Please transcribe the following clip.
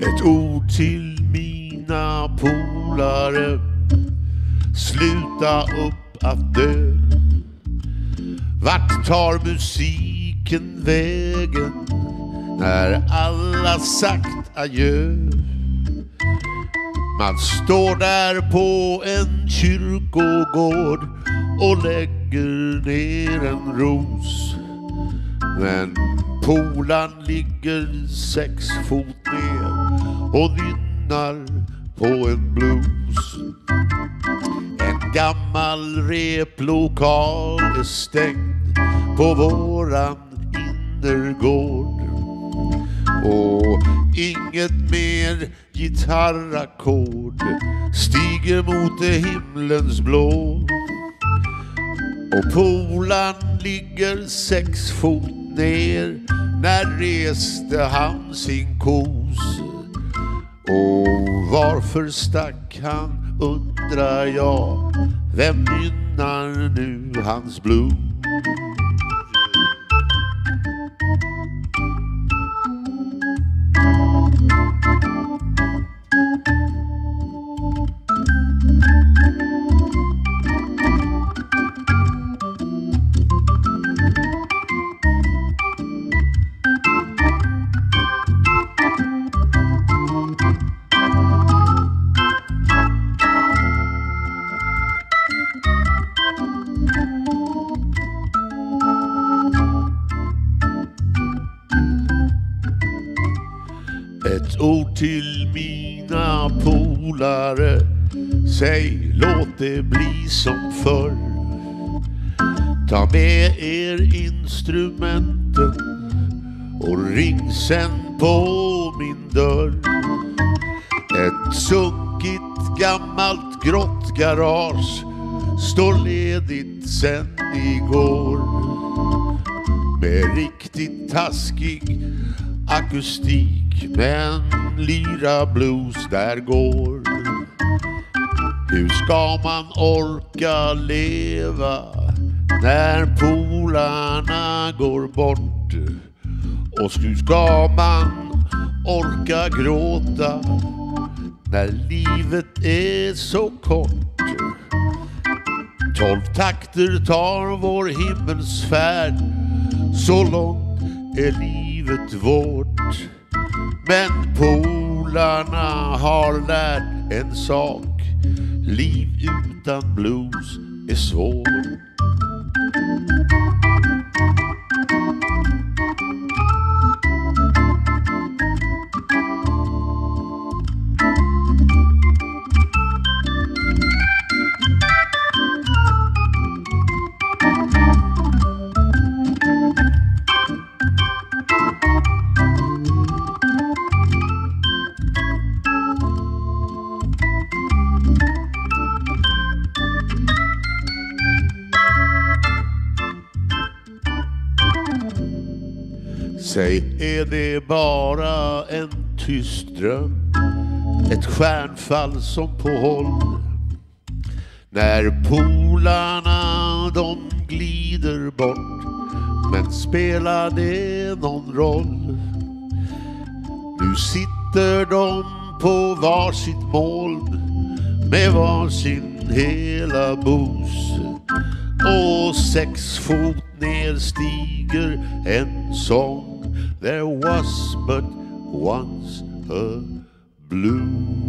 Ett ord till mina polare Sluta upp att dö Vart tar musiken vägen när alla sagt adjö? Man står där på en kyrkogård och lägger ner en ros. Men polan ligger sex fot ner och nynnar på en blues. En gammal replokal är stängd på våran innergård. Och inget mer gitarrackord stiger mot det himlens blå. Och polan ligger sex fot ner när reste han sin kos? Och varför stack han undrar jag? Vem gynnar nu hans blues? Ett ord till mina polare. Säg låt det bli som förr. Ta med er instrumenten och ring sen på min dörr. Ett sunkigt gammalt grått garage står ledigt sen igår. Med riktigt taskig akustik men lyra blues där går. Hur ska man orka leva när polarna går bort? Och hur ska man orka gråta när livet är så kort? Tolv takter tar vår himmelsfärd så långt är livet vårt. Men polarna har lärt en sak. Liv utan blues är svårt. Säg, är det bara en tyst dröm? Ett stjärnfall som på håll? När polarna de glider bort Men spelar det någon roll? Nu sitter de på varsitt moln med varsin hela bos och sex fot ner stiger en sång There was but once a blue